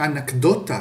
אנקדוטה.